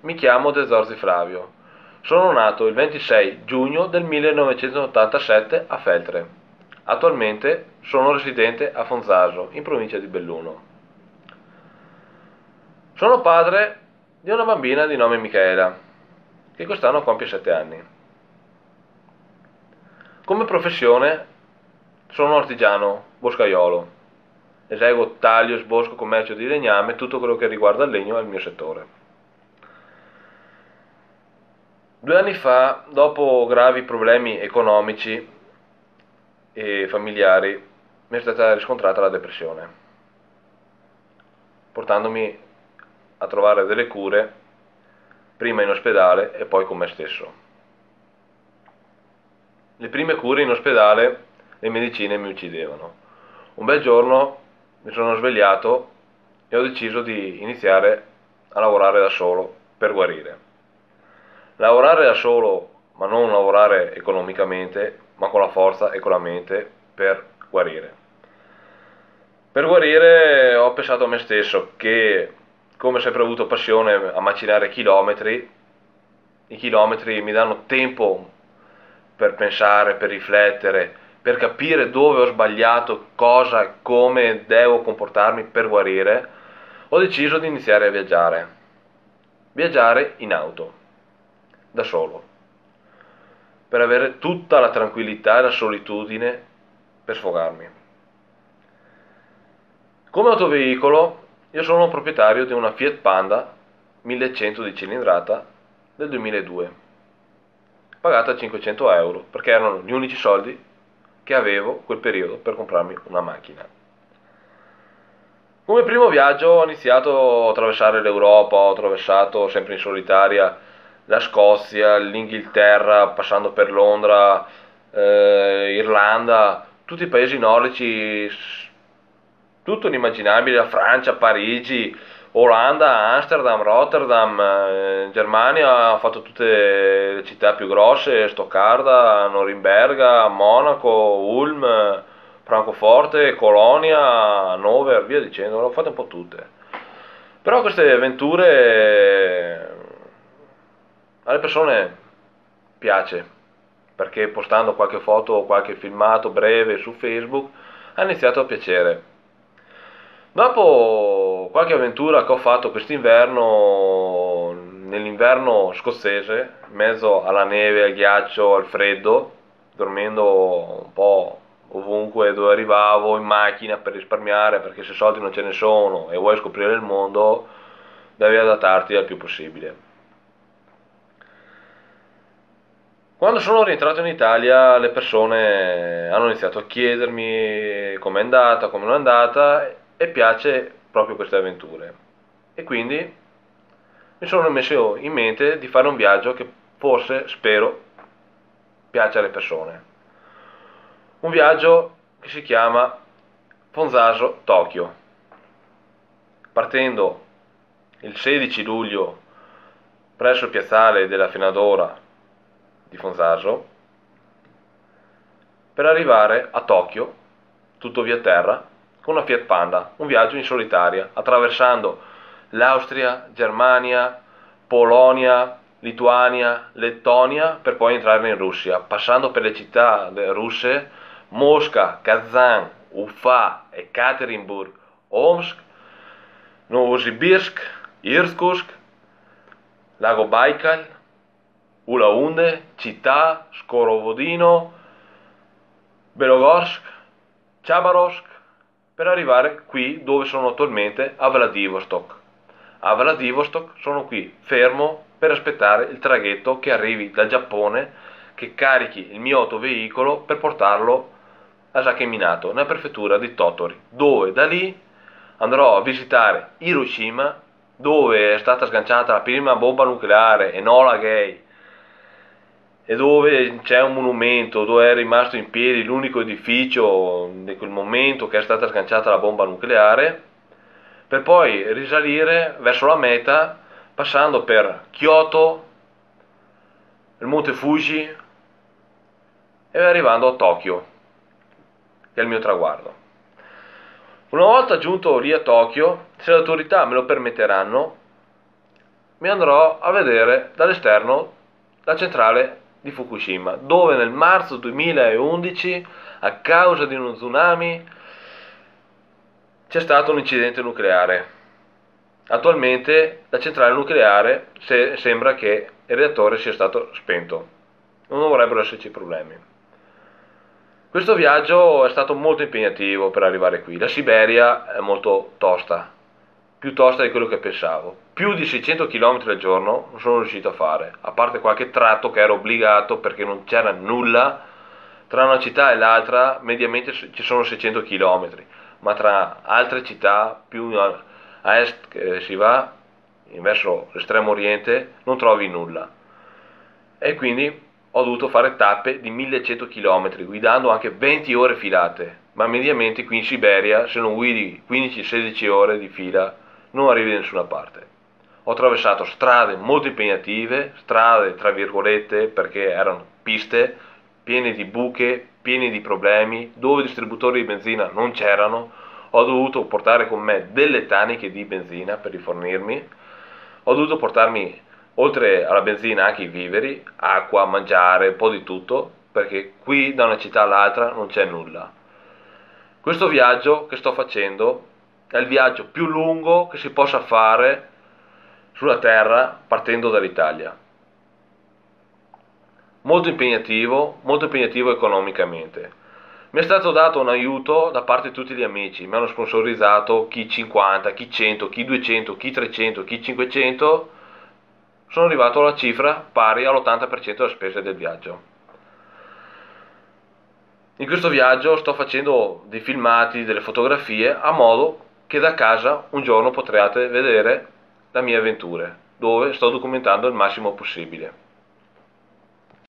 Mi chiamo De Zorzi Flavio. Sono nato il 26 giugno del 1987 a Feltre. Attualmente sono residente a Fonzaso, in provincia di Belluno. Sono padre di una bambina di nome Michaela, che quest'anno compie 7 anni. Come professione sono artigiano, boscaiolo. Eseguo taglio, sbosco, commercio di legname, tutto quello che riguarda il legno è il mio settore. Due anni fa, dopo gravi problemi economici e familiari, mi è stata riscontrata la depressione, portandomi a trovare delle cure prima in ospedale e poi con me stesso. Le prime cure in ospedale, le medicine mi uccidevano. Un bel giorno mi sono svegliato e ho deciso di iniziare a lavorare da solo per guarire lavorare da solo, ma non lavorare economicamente, ma con la forza e con la mente per guarire. Per guarire ho pensato a me stesso che, come sempre ho avuto passione a macinare chilometri, i chilometri mi danno tempo per pensare, per riflettere, per capire dove ho sbagliato, cosa, come devo comportarmi per guarire, ho deciso di iniziare a viaggiare. Viaggiare in auto da solo, per avere tutta la tranquillità e la solitudine per sfogarmi. Come autoveicolo io sono proprietario di una Fiat Panda 1100 di cilindrata del 2002, pagata 500 euro perché erano gli unici soldi che avevo quel periodo per comprarmi una macchina. Come primo viaggio ho iniziato a attraversare l'Europa, ho attraversato sempre in solitaria la Scozia, l'Inghilterra, passando per Londra, eh, Irlanda, tutti i paesi nordici, tutto l'immaginabile, la Francia, Parigi, Olanda, Amsterdam, Rotterdam, eh, Germania, ho fatto tutte le città più grosse, Stoccarda, Norimberga, Monaco, Ulm, Francoforte, Colonia, Hannover, via dicendo, le ho fatte un po' tutte. Però queste avventure alle persone piace perché postando qualche foto o qualche filmato breve su Facebook ha iniziato a piacere. Dopo qualche avventura che ho fatto quest'inverno, nell'inverno scozzese, in mezzo alla neve, al ghiaccio, al freddo, dormendo un po' ovunque dove arrivavo, in macchina per risparmiare, perché se soldi non ce ne sono e vuoi scoprire il mondo, devi adattarti al più possibile. Quando sono rientrato in Italia le persone hanno iniziato a chiedermi com'è andata, come non è andata e piace proprio queste avventure. E quindi mi sono messo in mente di fare un viaggio che forse, spero, piace alle persone. Un viaggio che si chiama Fonzaso Tokyo. Partendo il 16 luglio presso il piazzale della Fenadora di Fonzaso per arrivare a Tokyo, tutto via terra, con una Fiat Panda, un viaggio in solitaria, attraversando l'Austria, Germania, Polonia, Lituania, Lettonia, per poi entrare in Russia, passando per le città russe Mosca, Kazan, Ufa, Ekaterinburg, Omsk, Novosibirsk, Irkutsk, Lago Baikal, Ulaunde, Città, Skorovodino, Belogorsk, Chabarovsk, per arrivare qui dove sono attualmente a Vladivostok. A Vladivostok sono qui fermo per aspettare il traghetto che arrivi dal Giappone che carichi il mio autoveicolo per portarlo a Sakeminato, nella prefettura di Totori, dove da lì andrò a visitare Hiroshima, dove è stata sganciata la prima bomba nucleare, Enola Gay, e dove c'è un monumento dove è rimasto in piedi l'unico edificio di quel momento che è stata sganciata la bomba nucleare, per poi risalire verso la meta passando per Kyoto, il monte Fuji e arrivando a Tokyo, che è il mio traguardo. Una volta giunto lì a Tokyo, se le autorità me lo permetteranno, mi andrò a vedere dall'esterno la centrale di Fukushima, dove nel marzo 2011, a causa di uno tsunami, c'è stato un incidente nucleare. Attualmente la centrale nucleare se, sembra che il reattore sia stato spento. Non dovrebbero esserci problemi. Questo viaggio è stato molto impegnativo per arrivare qui. La Siberia è molto tosta, più tosta di quello che pensavo. Più di 600 km al giorno non sono riuscito a fare, a parte qualche tratto che ero obbligato perché non c'era nulla. Tra una città e l'altra mediamente ci sono 600 km, ma tra altre città più a est che si va, verso l'estremo oriente, non trovi nulla. E quindi ho dovuto fare tappe di 1100 km, guidando anche 20 ore filate, ma mediamente qui in Siberia, se non guidi 15-16 ore di fila, non arrivi da nessuna parte. Ho attraversato strade molto impegnative, strade tra virgolette perché erano piste piene di buche, piene di problemi, dove distributori di benzina non c'erano, ho dovuto portare con me delle taniche di benzina per rifornirmi, ho dovuto portarmi oltre alla benzina anche i viveri, acqua, mangiare, un po' di tutto, perché qui da una città all'altra non c'è nulla. Questo viaggio che sto facendo è il viaggio più lungo che si possa fare sulla Terra partendo dall'Italia. Molto impegnativo, molto impegnativo economicamente mi è stato dato un aiuto da parte di tutti gli amici, mi hanno sponsorizzato chi 50, chi 100, chi 200, chi 300, chi 500, sono arrivato alla cifra pari all'80% delle spese del viaggio. In questo viaggio sto facendo dei filmati, delle fotografie, a modo che da casa un giorno potrete vedere le mie avventure, dove sto documentando il massimo possibile.